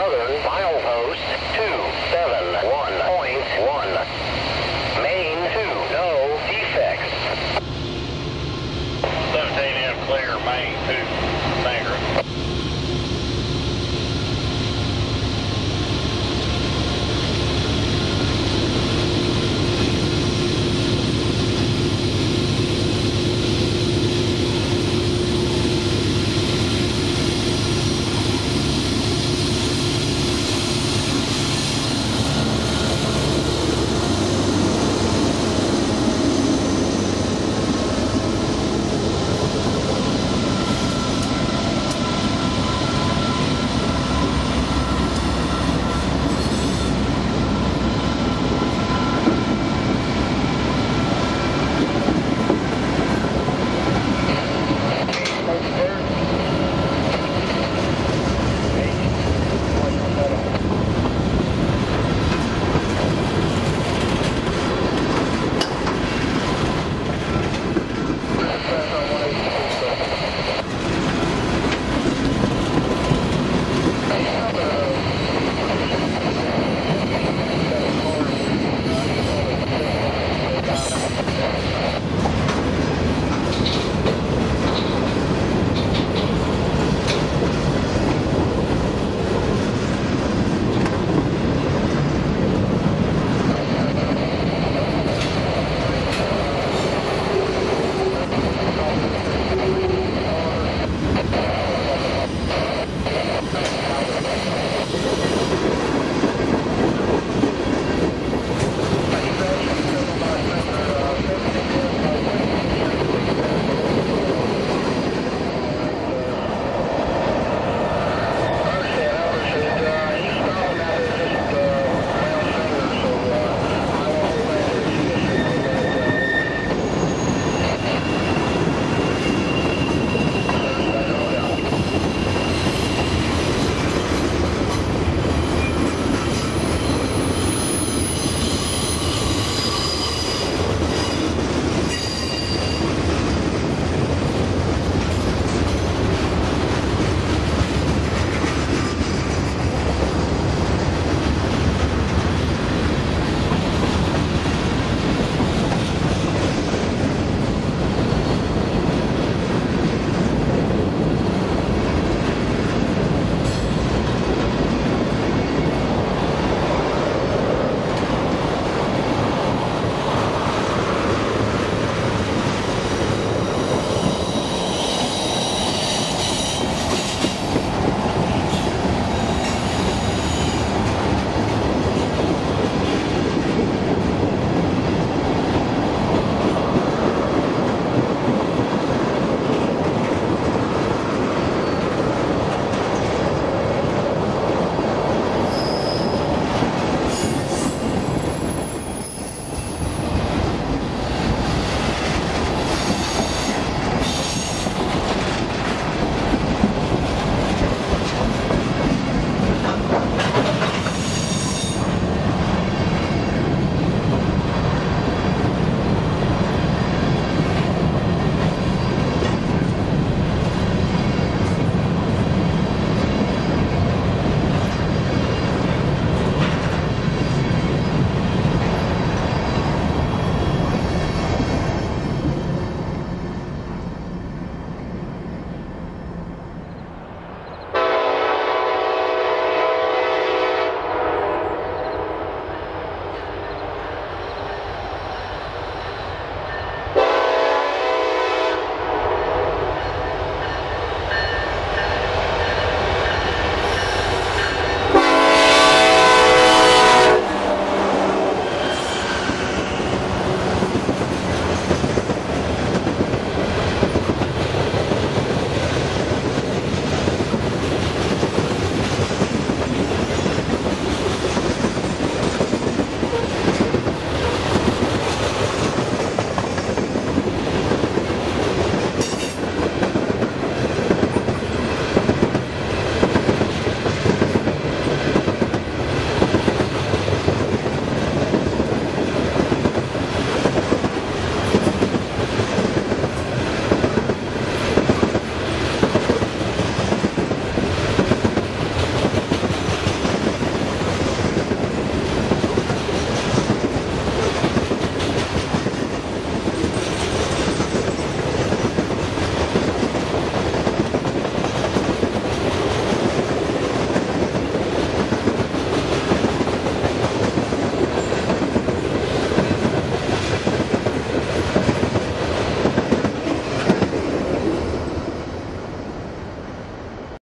Southern milepost